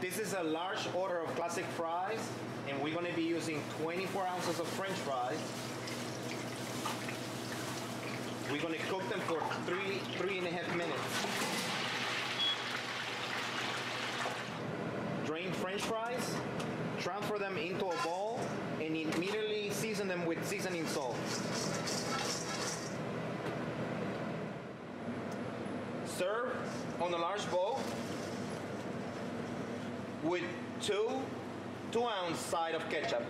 This is a large order of classic fries, and we're gonna be using 24 ounces of french fries. We're gonna cook them for three, three and a half minutes. Drain french fries, transfer them into a bowl, and immediately season them with seasoning salt. Serve on a large bowl with two two ounce side of ketchup.